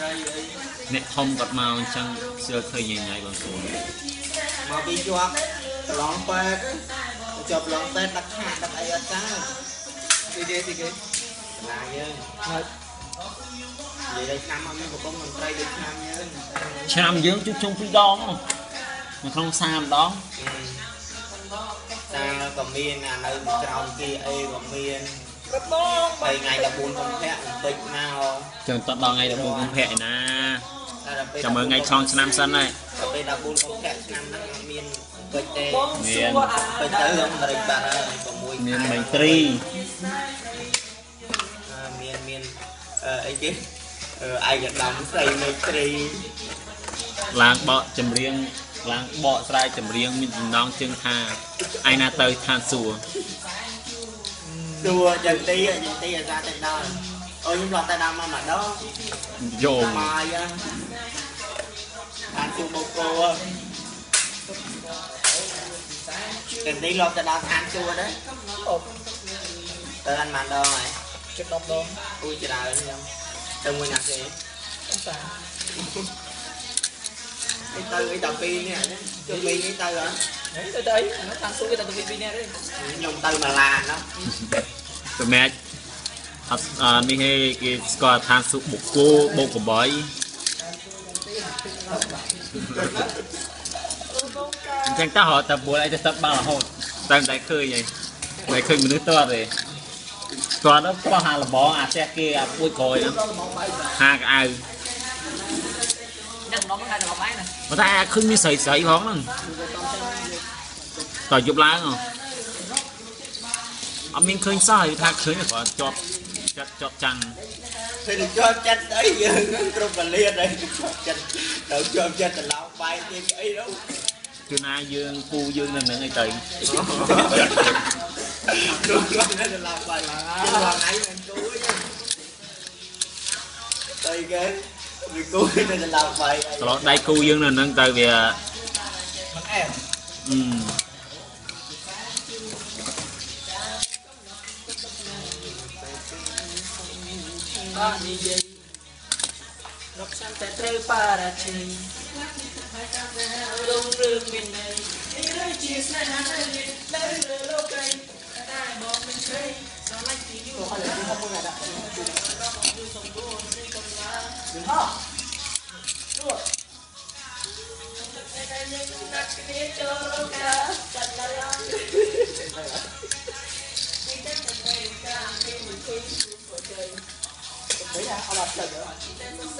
ត្រីអីអ្នកធំគាត់មកអញ្ចឹងសឿឃើញញញ៉ៃបងប្អូនមកពីជាប់ប្រឡងពេទ្យជាប់ប្រឡងពេទ្យដាក់ខាដាក់អីអត់ចាទីគេទីគេណាយើងហើយនិយាយដល់ឆ្នាំអត់មានប្រកបមន្ត្រីដូចឆ្នាំយើងឆ្នាំយើងជួបជុំពីរដងនៅក្នុងសាម្ដងតាក៏មានអានៅក្រោមគេអីក៏មានរបងហើយថ្ងៃ14កុម្ភៈពេជ្រមក ចឹងតដល់ថ្ងៃ14កុម្ភៈឯណាតែដល់ពេលចាំមើលថ្ងៃឆ្លងឆ្នាំសិនហើយដល់ពេល14កុម្ភៈឆ្នាំហ្នឹងអត់មានពេជ្រទេបងសួរអាពេជ្រទៅខ្ញុំរិចបាត់ហើយ6មានមេត្រីមានមានអឺអីគេអឺឯកឧត្តមស្រីមេត្រីឡើងបកចម្រៀងឡើងបកស្រែកចម្រៀងមានចំណងជើងថាឯណាទៅឋានសួគ៌សួរយ៉ាងទីយ៉ាងទីអាសាទៅដល់ អូខ្ញុំឡោះតែដល់មកម្ដងយោមកយ៉ាបានជួបបកោតែនេះឡោះតែដល់ឋានសួគ៌ដែរអូទៅអានបានដងហើយជិត10ដងអ៊ូច្រើនខ្ញុំទៅមួយណាគេតាអីទៅអីដល់ពី អីនៅខាងសួរគេតែទៅពី2នាក់ទេខ្ញុំទៅម៉ាឡាណោះសម្រាប់អត់អឺនេះឯងគេស្គាល់ឋានសុខបុកគោបូកកបៃអញ្ចឹងតោះរត់តែពួលអីទៅទឹកបាល់រហូតតែតែឃើញឯងមិនឃើញមនុស្សតើទេគាត់ទៅបោះហាលបងអាផ្ទះគេអាពួយក្រោយហ្នឹងហាកៅអៅញ៉ាំនំហ្នឹងហើយដល់បាយណាប៉ុន្តែឃើញមានស្រីស្រីផងហ្នឹងតើយប់ឡើងហ៎អត់មានឃើញសោះហើយថាឃើញគាត់ជាប់ ចាត់ជាប់ចាំងពេលទៅជាប់ចិត្តអីយើងគ្រប់កលៀតអីជាប់ចិត្តទៅជាប់ចិត្តទៅឡោបាយទេអីទៅគឺណាយើងគូយើងនៅនឹងអីទៅគ្រប់គ្រប់ទៅឡោបាយមកថ្ងៃមិនគួយទៅគេវាគួយទៅឡោបាយត្រឡប់ដៃគូយើងនៅនឹងទៅវាមិនអែ បាទនិយាយរកចាំតែត្រូវបារាជ័យរងរឿងមានន័យនេះហើយជាស្នេហាដែលមាននៅលើលោកីតែបងមិនឆ្លៃស្រឡាញ់ទីយូរហើយខ្ញុំមកដាក់សំគួរនេះកំណាហ៎ទួតែយើងដាក់គ្នាចូលរកកា តែការពី